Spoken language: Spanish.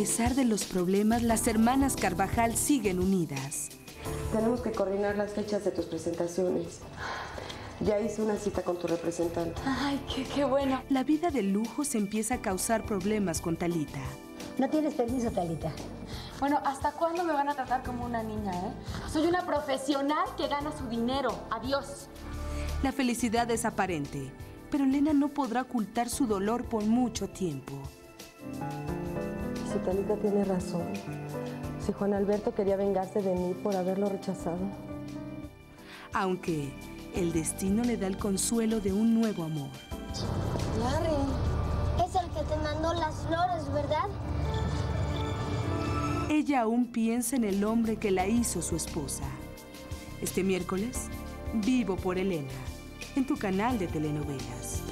pesar de los problemas, las hermanas Carvajal siguen unidas. Tenemos que coordinar las fechas de tus presentaciones. Ya hice una cita con tu representante. Ay, qué, qué bueno. La vida de lujo se empieza a causar problemas con Talita. No tienes permiso, Talita. Bueno, ¿hasta cuándo me van a tratar como una niña, eh? Soy una profesional que gana su dinero. Adiós. La felicidad es aparente, pero Elena no podrá ocultar su dolor por mucho tiempo. Si Talita tiene razón. Si Juan Alberto quería vengarse de mí por haberlo rechazado. Aunque el destino le da el consuelo de un nuevo amor. Larry, es el que te mandó las flores, ¿verdad? Ella aún piensa en el hombre que la hizo su esposa. Este miércoles, Vivo por Elena, en tu canal de telenovelas.